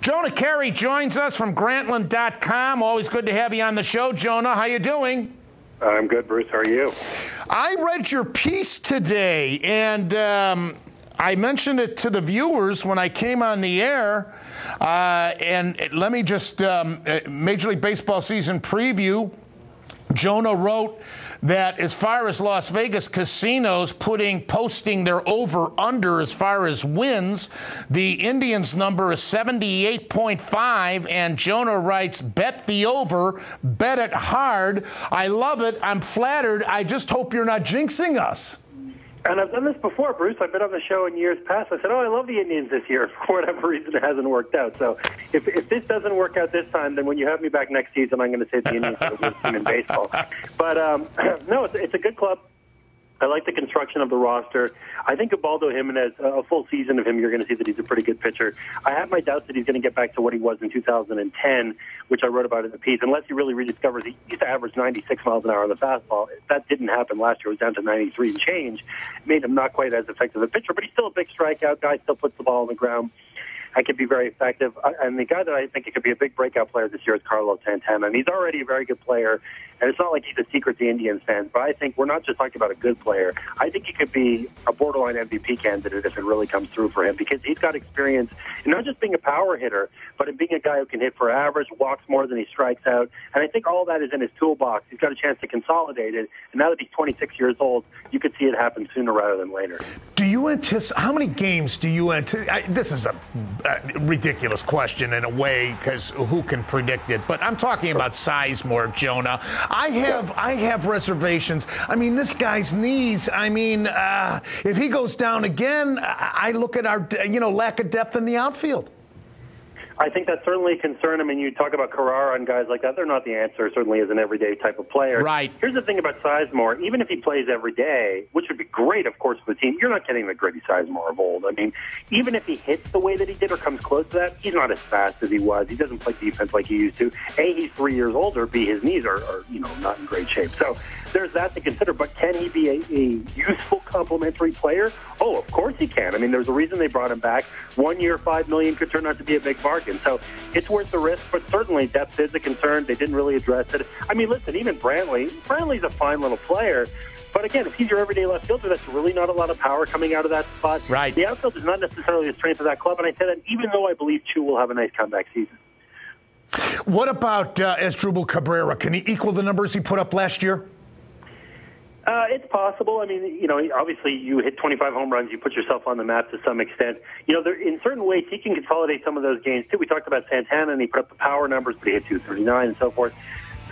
Jonah Keri joins us from Grantland.com. Always good to have you on the show, Jonah. How you doing? I'm good, Bruce. How are you? I read your piece today, and um, I mentioned it to the viewers when I came on the air. Uh, and let me just um, uh, Major League Baseball season preview. Jonah wrote that as far as Las Vegas casinos putting posting their over under as far as wins, the Indians number is 78.5 and Jonah writes bet the over, bet it hard. I love it. I'm flattered. I just hope you're not jinxing us. And I've done this before, Bruce. I've been on the show in years past. I said, "Oh, I love the Indians this year." For whatever reason, it hasn't worked out. So, if if this doesn't work out this time, then when you have me back next season, I'm going to say the Indians are the worst team in baseball. But um, no, it's, it's a good club. I like the construction of the roster. I think Ubaldo Jimenez, uh, a full season of him, you're going to see that he's a pretty good pitcher. I have my doubts that he's going to get back to what he was in 2010, which I wrote about in the piece, unless he really rediscovers he used to average 96 miles an hour on the fastball. That didn't happen last year. It was down to 93 and change. It made him not quite as effective a pitcher, but he's still a big strikeout guy, still puts the ball on the ground. I could be very effective. And the guy that I think could be a big breakout player this year is Carlos Santana. And he's already a very good player. And it's not like he's a secret to Indians fans, but I think we're not just talking about a good player. I think he could be a borderline MVP candidate if it really comes through for him because he's got experience in not just being a power hitter, but in being a guy who can hit for average, walks more than he strikes out. And I think all that is in his toolbox. He's got a chance to consolidate it. And now that he's 26 years old, you could see it happen sooner rather than later. Do you anticipate, how many games do you anticipate? This is a ridiculous question in a way because who can predict it? But I'm talking about Sizemore, Jonah. I have I have reservations. I mean, this guy's knees. I mean, uh, if he goes down again, I look at our you know lack of depth in the outfield. I think that's certainly a concern. I mean, you talk about Carrera and guys like that. They're not the answer, certainly as an everyday type of player. Right. Here's the thing about Sizemore. Even if he plays every day, which would be great, of course, for the team, you're not getting the gritty Sizemore of old. I mean, even if he hits the way that he did or comes close to that, he's not as fast as he was. He doesn't play defense like he used to. A, he's three years older. B, his knees are, are you know, not in great shape. So there's that to consider. But can he be a, a useful complementary player? Oh, of course he can. I mean, there's a reason they brought him back. One year, five million could turn out to be a big bargain. So it's worth the risk. But certainly, depth is a concern. They didn't really address it. I mean, listen, even Brantley. Brantley's a fine little player. But again, if he's your everyday left fielder, that's really not a lot of power coming out of that spot. Right. The outfield is not necessarily the strength of that club. And I said that even though I believe Choo will have a nice comeback season. What about uh, Asdrubal Cabrera? Can he equal the numbers he put up last year? Uh, it's possible. I mean, you know, obviously you hit 25 home runs, you put yourself on the map to some extent. You know, there, in certain ways he can consolidate some of those games too. We talked about Santana and he put up the power numbers, but he hit 239 and so forth.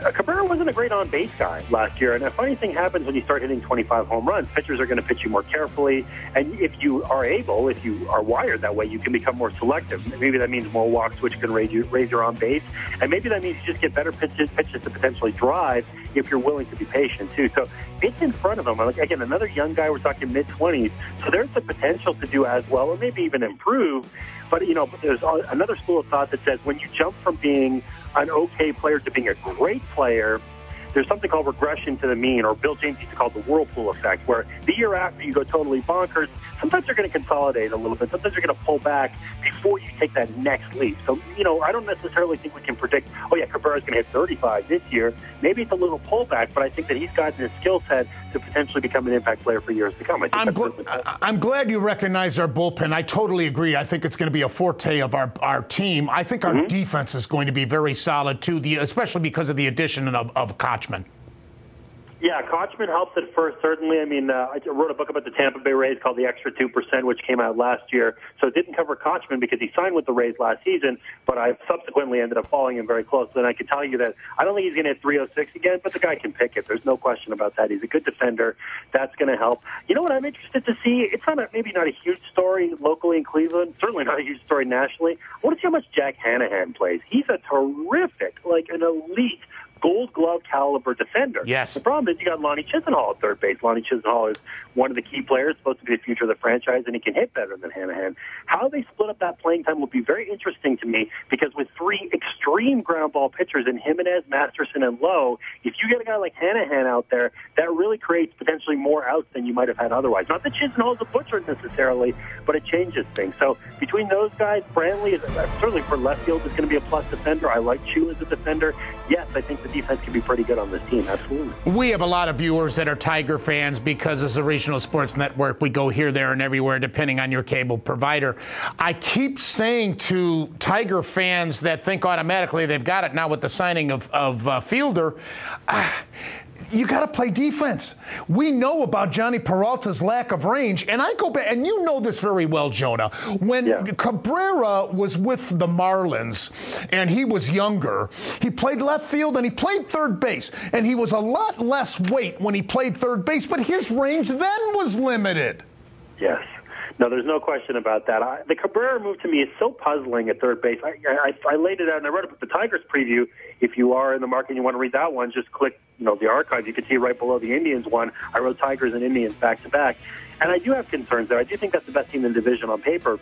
Uh, Cabrera wasn't a great on base guy last year, and a funny thing happens when you start hitting 25 home runs. Pitchers are going to pitch you more carefully, and if you are able, if you are wired that way, you can become more selective. Maybe that means more walks, which can raise, you, raise your on base, and maybe that means you just get better pitches, pitches to potentially drive if you're willing to be patient too. So it's in front of him. Like again, another young guy. We're talking mid 20s, so there's the potential to do as well, or maybe even improve. But you know, there's another school of thought that says when you jump from being an okay player to being a great player, there's something called regression to the mean, or Bill James used to call the whirlpool effect, where the year after you go totally bonkers, sometimes you're going to consolidate a little bit. Sometimes you're going to pull back before you take that next leap. So, you know, I don't necessarily think we can predict, oh, yeah, Cabrera's going to hit 35 this year. Maybe it's a little pullback, but I think that he's got the skill set to potentially become an impact player for years to come. I am gl- I'm glad you recognize our bullpen. I totally agree. I think it's going to be a forte of our, our team. I think our mm-hmm. defense is going to be very solid, too, the, especially because of the addition of, of Kotchman. Yeah, Kotchman helps at first, certainly. I mean, uh, I wrote a book about the Tampa Bay Rays called The Extra 2%, which came out last year. So it didn't cover Kotchman because he signed with the Rays last season, but I subsequently ended up following him very close. And I can tell you that I don't think he's going to hit 306 again, but the guy can pick it. There's no question about that. He's a good defender. That's going to help. You know what I'm interested to see? It's not a, maybe not a huge story locally in Cleveland, certainly not a huge story nationally. I want to see how much Jack Hannahan plays. He's a terrific, like an elite Gold Glove caliber defender. Yes. The problem is you got Lonnie Chisenhall at third base. Lonnie Chisenhall is one of the key players, supposed to be the future of the franchise, and he can hit better than Hannahan. How they split up that playing time will be very interesting to me because with three extreme ground ball pitchers in Jimenez, Masterson, and Lowe, if you get a guy like Hannahan out there, that really creates potentially more outs than you might have had otherwise. Not that Chisenhall is a butcher necessarily, but it changes things. So between those guys, Brantley is certainly for left field is going to be a plus defender. I like Choo as a defender. Yes, I think the defense can be pretty good on this team. Absolutely. We have a lot of viewers that are Tiger fans because as a regional sports network, we go here, there, and everywhere depending on your cable provider. I keep saying to Tiger fans that think automatically they've got it now with the signing of, of uh, Fielder. Uh, you got to play defense. We know about Jhonny Peralta's lack of range, and I go back, and you know this very well, Jonah. When yeah. Cabrera was with the Marlins and he was younger, he played left field and he played third base, and he was a lot less weight when he played third base, but his range then was limited. Yes. No, there's no question about that. I, the Cabrera move to me is so puzzling at third base. I, I, I laid it out and I wrote it the Tigers preview. If you are in the market and you want to read that one, just click you know the archive. You can see right below the Indians one. I wrote Tigers and Indians back to back, and I do have concerns there. I do think that's the best team in the division on paper.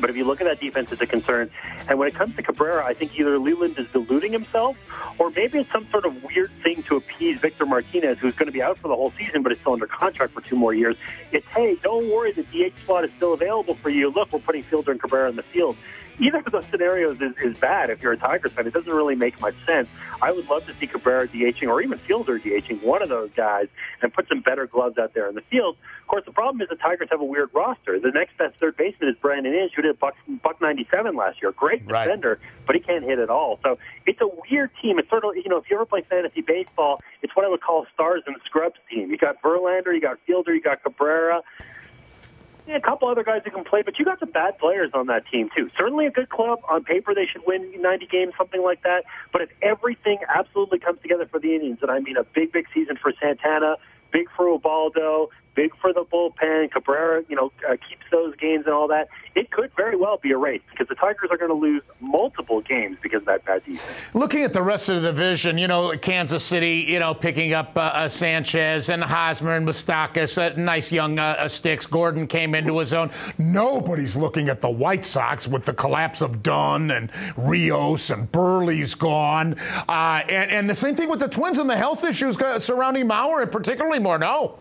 But if you look at that defense, it's a concern. And when it comes to Cabrera, I think either Leyland is deluding himself, or maybe it's some sort of weird thing to appease Victor Martinez, who's going to be out for the whole season, but is still under contract for two more years. It's hey, don't worry, the DH spot is still available for you. Look, we're putting Fielder and Cabrera in the field either of those scenarios is, is bad if you're a Tigers fan. It doesn't really make much sense. I would love to see Cabrera DHing or even Fielder DHing one of those guys and put some better gloves out there in the field. Of course, the problem is the Tigers have a weird roster. The next best third baseman is Brandon Inge, who did buck, buck 97 last year. Great defender, right. but he can't hit at all. So it's a weird team. It's sort of, you know, if you ever play fantasy baseball, it's what I would call stars and scrubs team. You got Verlander, you got Fielder, you got Cabrera yeah, a couple other guys who can play, but you got some bad players on that team too. Certainly a good club. On paper, they should win 90 games, something like that. But if everything absolutely comes together for the Indians, and I mean a big, big season for Santana, big for Ubaldo, big for the bullpen. Cabrera, you know, uh, keeps those games and all that. It could very well be a race because the Tigers are going to lose multiple games because of that bad defense. Looking at the rest of the division, you know, Kansas City, you know, picking up uh, uh, Sanchez and Hosmer and Moustakas, uh, nice young uh, sticks. Gordon came into his own. Nobody's looking at the White Sox with the collapse of Dunn and Rios and Buehrle's gone. Uh, and, and the same thing with the Twins and the health issues surrounding Mauer and particularly Morneau.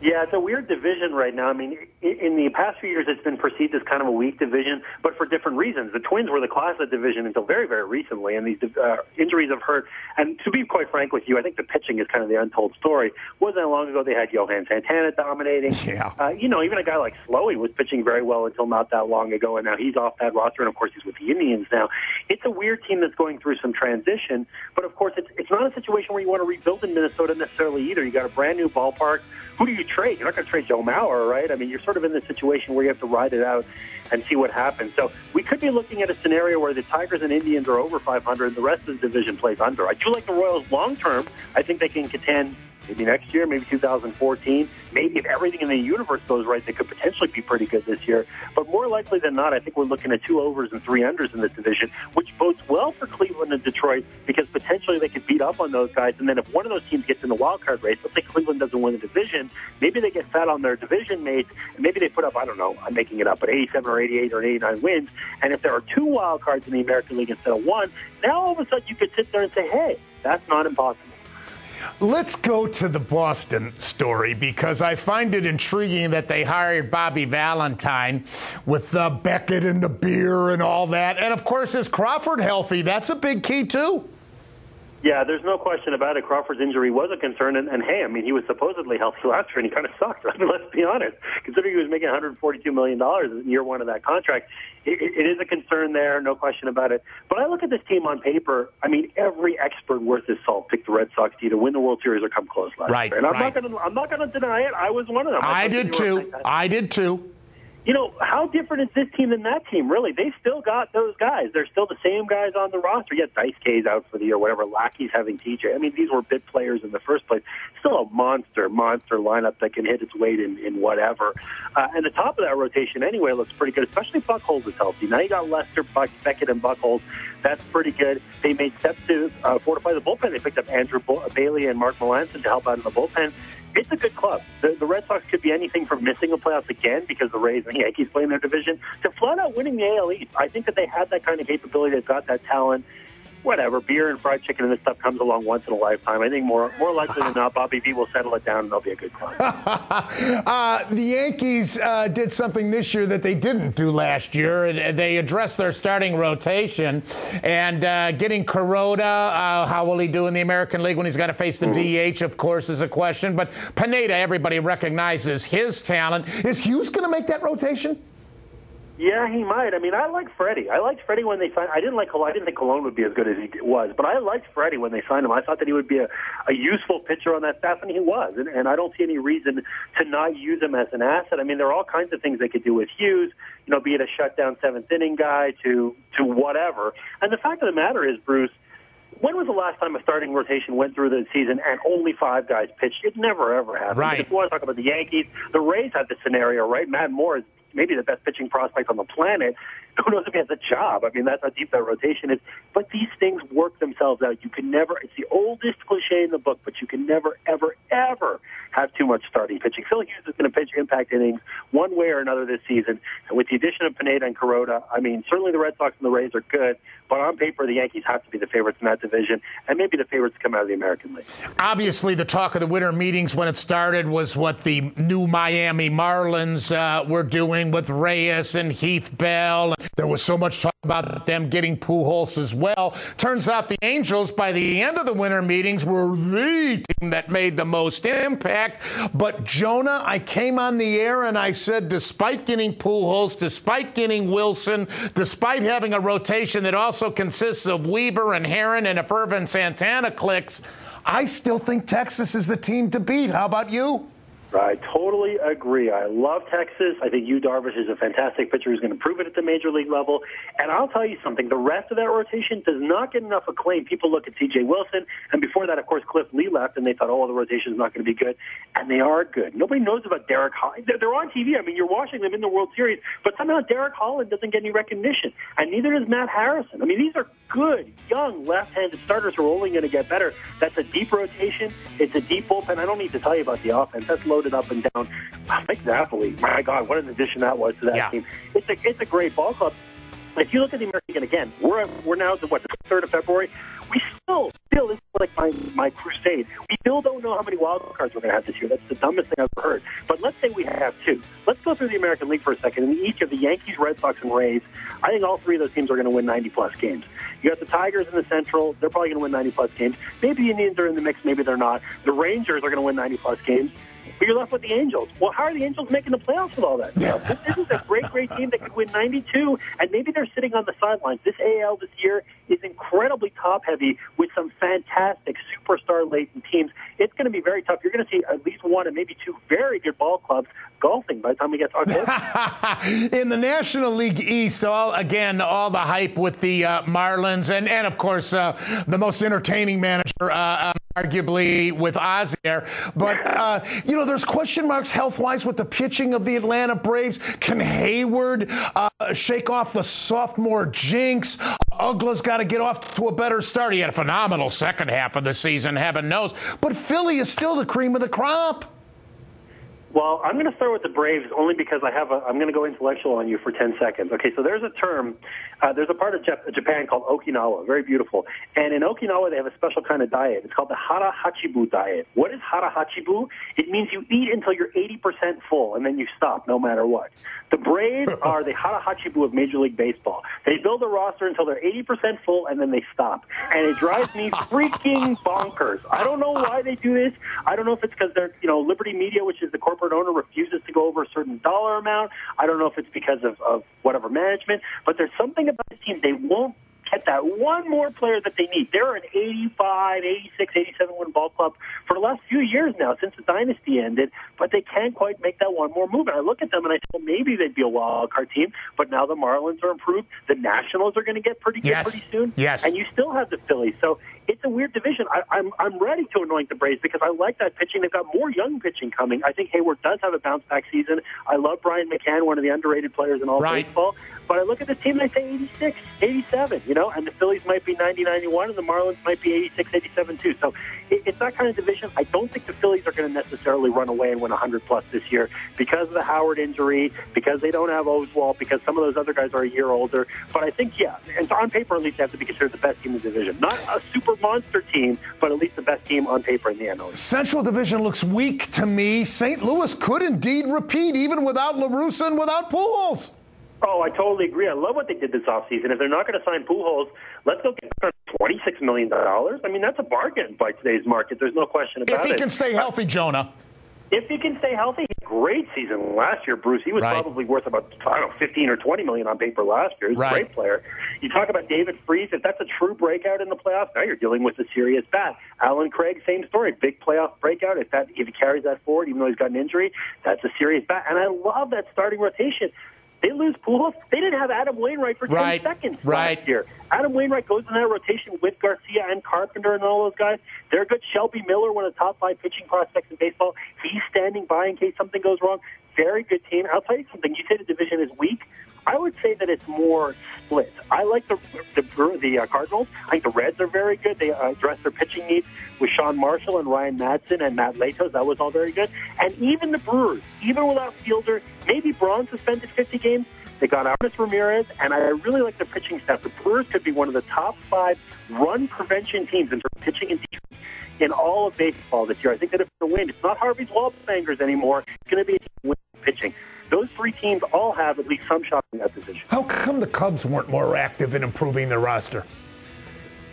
Yeah, it's a weird division right now. I mean, in the past few years, it's been perceived as kind of a weak division, but for different reasons. The Twins were the class of division until very, very recently, and these uh, injuries have hurt. And to be quite frank with you, I think the pitching is kind of the untold story. Wasn't that long ago they had Johan Santana dominating? Yeah. Uh, you know, even a guy like Slowey was pitching very well until not that long ago, and now he's off that roster, and of course he's with the Indians now. It's a weird team that's going through some transition, but of course it's it's not a situation where you want to rebuild in Minnesota necessarily either. You got a brand new ballpark who do you trade? You're not going to trade Joe Mauer, right? I mean, you're sort of in this situation where you have to ride it out and see what happens. So we could be looking at a scenario where the Tigers and Indians are over 500 and the rest of the division plays under. I do like the Royals long term. I think they can contend maybe next year, maybe 2014. Maybe if everything in the universe goes right, they could potentially be pretty good this year. But more likely than not, I think we're looking at two overs and three unders in this division, which bodes well for Cleveland and Detroit because potentially they could beat up on those guys. And then if one of those teams gets in the wild card race, let's say Cleveland doesn't win the division, maybe they get fat on their division mates, and maybe they put up, I don't know, I'm making it up, but 87 or 88 or 89 wins. And if there are two wild cards in the American League instead of one, now all of a sudden you could sit there and say, hey, that's not impossible. Let's go to the Boston story because I find it intriguing that they hired Bobby Valentine with the Beckett and the beer and all that. And of course, is Crawford healthy? That's a big key, too. Yeah, there's no question about it. Crawford's injury was a concern, and, and hey, I mean, he was supposedly healthy last year, and he kind of sucked. I mean, let's be honest. Considering he was making 142 million dollars in year one of that contract, it, it is a concern there, no question about it. But I look at this team on paper. I mean, every expert worth his salt picked the Red Sox to either win the World Series or come close last right, year, and I'm right. not going to I'm not going to deny it. I was one of them. I, I did too. I did too. You know, how different is this team than that team? Really, they still got those guys. They're still the same guys on the roster. Yet Dice K's out for the year, whatever. Lackey's having TJ. I mean, these were bit players in the first place. Still a monster, monster lineup that can hit its weight in, in whatever. Uh, and the top of that rotation anyway looks pretty good, especially Buchholz is healthy. Now you got Lester, Buck, Beckett, and Buchholz. That's pretty good. They made steps to uh, fortify the bullpen. They picked up Andrew Bailey and Mark Melancon to help out in the bullpen it's a good club. The, the Red Sox could be anything from missing the playoffs again because the Rays and the Yankees play in their division to flat out winning the AL East. I think that they have that kind of capability. They've got that talent whatever, beer and fried chicken and this stuff comes along once in a lifetime. I think more more likely than not, Bobby V will settle it down and they'll be a good club. uh, the Yankees uh, did something this year that they didn't do last year. They addressed their starting rotation and uh, getting Kuroda. Uh, how will he do in the American League when he's got to face the mm-hmm. DH? Of course, is a question. But Pineda, everybody recognizes his talent. Is Hughes going to make that rotation? Yeah, he might. I mean, I like Freddie. I liked Freddie when they signed. I didn't like. I didn't think Colon would be as good as he was, but I liked Freddie when they signed him. I thought that he would be a, a useful pitcher on that staff, and he was. And, and I don't see any reason to not use him as an asset. I mean, there are all kinds of things they could do with Hughes. You know, be it a shutdown seventh inning guy to to whatever. And the fact of the matter is, Bruce when was the last time a starting rotation went through the season and only five guys pitched? It never ever happened. Right. If you want to talk about the Yankees, the Rays had the scenario, right? Matt Moore is maybe the best pitching prospect on the planet. Who knows if he has a job? I mean, that's how deep that rotation is. But these things work themselves out. You can never, it's the oldest cliche in the book, but you can never, ever, ever have too much starting pitching. Phil Hughes is going to pitch impact innings one way or another this season. And with the addition of Pineda and Kuroda, I mean, certainly the Red Sox and the Rays are good, but on paper, the Yankees have to be the favorites in that division, and maybe the favorites come out of the American League. Obviously, the talk of the winter meetings when it started was what the new Miami Marlins uh, were doing with Reyes and Heath Bell. There was so much talk about them getting Pujols as well. Turns out the Angels, by the end of the winter meetings, were the team that made the most impact. But Jonah, I came on the air and I said, despite getting Pujols, despite getting Wilson, despite having a rotation that also consists of Weaver and Haren and if Ervin Santana clicks, I still think Texas is the team to beat. How about you? I totally agree. I love Texas. I think Yu Darvish is a fantastic pitcher who's going to prove it at the major league level. And I'll tell you something, the rest of that rotation does not get enough acclaim. People look at CJ Wilson, and before that, of course, Cliff Lee left, and they thought, oh, the rotation is not going to be good. And they are good. Nobody knows about Derek Holland. They're on TV. I mean, you're watching them in the World Series, but somehow Derek Holland doesn't get any recognition, and neither does Matt Harrison. I mean, these are good, young, left-handed starters who are only going to get better. That's a deep rotation. It's a deep bullpen. I don't need to tell you about the offense. That's low loaded up and down. Mike Napoli, my God, what an addition that was to that yeah. team. It's a it's a great ball club. If you look at the American again, we're we're now the what the third of February. We still still this is like my my crusade. We still don't know how many wild cards we're going to have this year. That's the dumbest thing I've ever heard. But let's say we have two. Let's go through the American League for a second. In each of the Yankees, Red Sox, and Rays, I think all three of those teams are going to win 90 plus games. You got the Tigers in the Central. They're probably going to win 90 plus games. Maybe the Indians are in the mix. Maybe they're not. The Rangers are going to win 90 plus games. But you're left with the Angels. Well, how are the Angels making the playoffs with all that stuff? this, this is a great, great team that could win 92, and maybe they're sitting on the sidelines. This AL this year is incredibly top heavy with some fantastic superstar laden teams. It's going to be very tough. You're going to see at least one and maybe two very good ball clubs golfing by the time we get to October. In the National League East, all again, all the hype with the uh, Marlins, and and of course uh, the most entertaining manager. Uh, arguably with Ozzie there. But, uh, you know, there's question marks health wise with the pitching of the Atlanta Braves. Can Heyward uh, shake off the sophomore jinx? Uggla's got to get off to a better start. He had a phenomenal second half of the season, heaven knows. But Philly is still the cream of the crop. Well, I'm going to start with the Braves only because I have a. I'm going to go intellectual on you for 10 seconds. Okay, so there's a term, uh, there's a part of Japan called Okinawa, very beautiful. And in Okinawa, they have a special kind of diet. It's called the Hara Hachibu diet. What is Hara Hachibu? It means you eat until you're 80% full and then you stop no matter what. The Braves are the Hara Hachibu of Major League Baseball. They build a roster until they're 80% full and then they stop. And it drives me freaking bonkers. I don't know why they do this. I don't know if it's because they're, you know, Liberty Media, which is the corporate corporate owner refuses to go over a certain dollar amount. I don't know if it's because of, of whatever management, but there's something about this team. They won't get that one more player that they need. They're an 85, 86, 87 win ball club for the last few years now since the dynasty ended, but they can't quite make that one more move. And I look at them and I think, well, maybe they'd be a wild card team, but now the Marlins are improved. The Nationals are going to get pretty good yes. pretty soon. Yes. And you still have the Phillies. So it's a weird division. I, I'm I'm ready to anoint the Braves because I like that pitching. They've got more young pitching coming. I think Heyward does have a bounce back season. I love Brian McCann, one of the underrated players in all right. baseball. But I look at the team and I say 86, 87, you know, and the Phillies might be 90, 91, and the Marlins might be 86, 87 too. So it, it's that kind of division. I don't think the Phillies are going to necessarily run away and win 100 plus this year because of the Howard injury, because they don't have Oswalt, because some of those other guys are a year older. But I think, yeah, and on paper at least they have to be considered the best team in the division. Not a super monster team, but at least the best team on paper in the NL. Central Division looks weak to me. St. Louis could indeed repeat even without La Russa and without Pujols. Oh, I totally agree. I love what they did this offseason. If they're not going to sign Pujols, let's go get $26 million. I mean, that's a bargain by today's market. There's no question about it. If he it. can stay healthy, Jonah. If he can stay healthy, great season last year, Bruce. He was right. probably worth about I don't know, 15 or 20 million on paper last year. He's right. a great player. You talk about David Freese. If that's a true breakout in the playoffs, now you're dealing with a serious bat. Allen Craig, same story. Big playoff breakout. If that if he carries that forward, even though he's got an injury, that's a serious bat. And I love that starting rotation. They lose Pujols. They didn't have Adam Wainwright for 10 right. seconds right. last year. Adam Wainwright goes in that rotation with Garcia and Carpenter and all those guys. They're good. Shelby Miller, one of the top five pitching prospects in baseball. He's standing by in case something goes wrong. Very good team. I'll tell you something. You say the division is weak. I would say that it's more split. I like the the, the uh, Cardinals. I think the Reds are very good. They uh, address their pitching needs with Sean Marshall and Ryan Madson and Matt Latos. That was all very good. And even the Brewers, even without Fielder, maybe Braun suspended 50 games. They got Aramis Ramirez, and I really like their pitching staff. The Brewers could be one of the top five run prevention teams in terms of pitching and defense in all of baseball this year. I think that if they win, it's not Harvey's wall bangers anymore. It's going to be pitching. Those three teams all have at least some shot in that position. How come the Cubs weren't more active in improving their roster?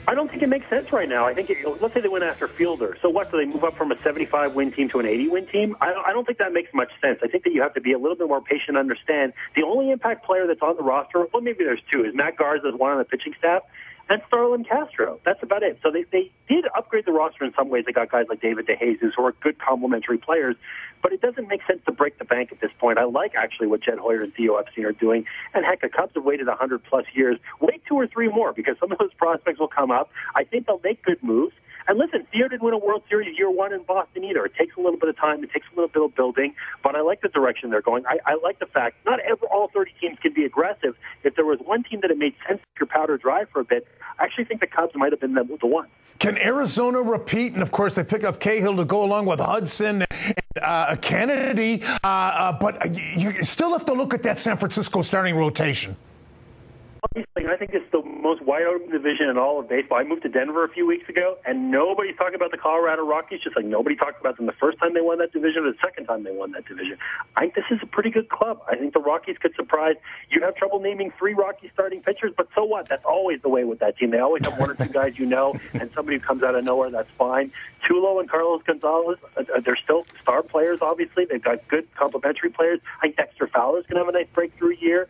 I don't think it makes sense right now. I think it, let's say they went after Fielder. So what? Do they move up from a 75 win team to an 80 win team? I don't, I don't think that makes much sense. I think that you have to be a little bit more patient and understand the only impact player that's on the roster. Well, maybe there's two. Is Matt Garza is one on the pitching staff, and Starlin Castro. That's about it. So they they did upgrade the roster in some ways. They got guys like David DeJesus who are good complementary players, but it doesn't make sense to break the bank at this point. I like actually what Jed Hoyer and Theo Epstein are doing. And heck, the Cubs have waited 100 plus years. Wait two or three more because some of those prospects will come up. I think they'll make good moves. And listen, Theo didn't win a World Series year one in Boston either. It takes a little bit of time. It takes a little bit of building. But I like the direction they're going. I, I like the fact not every, all 30 teams can be aggressive. If there was one team that it made sense to your powder dry for a bit, I actually think the Cubs might have been the, the one. Can Arizona repeat? And of course, they pick up Cahill to go along with Hudson and uh, Kennedy. Uh, uh, but you still have to look at that San Francisco starting rotation. Obviously, I think it's the most wide open division in all of baseball. I moved to Denver a few weeks ago, and nobody's talking about the Colorado Rockies, just like nobody talked about them the first time they won that division or the second time they won that division. I think this is a pretty good club. I think the Rockies could surprise. You have trouble naming three Rockies starting pitchers, but so what? That's always the way with that team. They always have one or two guys you know, and somebody who comes out of nowhere, that's fine. Tulo and Carlos Gonzalez, uh, they're still star players, obviously. They've got good complementary players. I think Dexter Fowler's going to have a nice breakthrough year.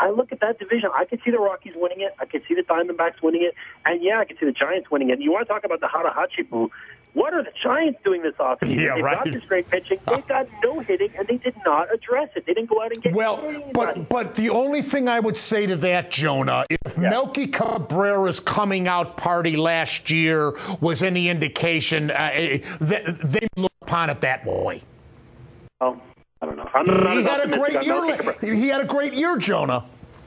I look at that division. I could see the Rockies winning it. I could see the Diamondbacks winning it. And yeah, I could see the Giants winning it. And you want to talk about the Hara Hachibu. What are the Giants doing this offseason? Yeah, They've right. got this great pitching. They've got no hitting, and they did not address it. They didn't go out and get well, anybody. but but the only thing I would say to that, Jonah, if Yeah. Melky Cabrera's coming out party last year was any indication, uh, eh, they, they look upon it that way. Well, I don't know. I'm not He had a great year. He had a great year, Jonah.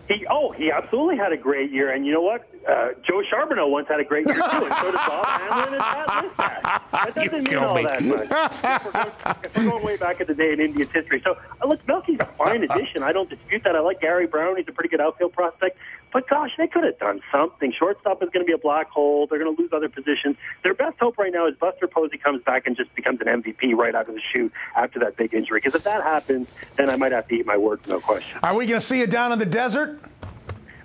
He, oh, he absolutely had a great year. And you know what? Uh, Joe Charboneau once had a great year, too. And so did Bob Hamelin and Pat Listach. That You doesn't mean kill all me. that much. if, we're going, if we're going way back in the day in Indians history. So, uh, look, Melky's a fine addition. I don't dispute that. I like Gary Brown. He's a pretty good outfield prospect. But gosh, they could have done something. Shortstop is going to be a black hole. They're going to lose other positions. Their best hope right now is Buster Posey comes back and just becomes an MVP right out of the chute after that big injury. Because if that happens, then I might have to eat my words, no question. Are we going to see you down in the desert?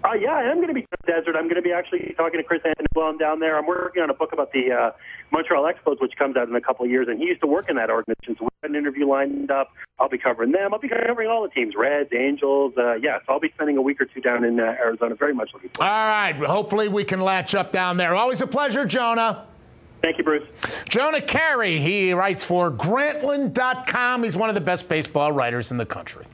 Uh, yeah, I am going to be in the desert. I'm going to be actually talking to Chris Anthony while I'm down there. I'm working on a book about the uh, Montreal Expos, which comes out in a couple of years, and he used to work in that organization. So we have got an interview lined up. I'll be covering them. I'll be covering all the teams, Reds, Angels. Uh, yeah, so I'll be spending a week or two down in uh, Arizona. Very much looking forward. All right. Hopefully we can latch up down there. Always a pleasure, Jonah. Thank you, Bruce. Jonah Keri, he writes for Grantland.com. He's one of the best baseball writers in the country.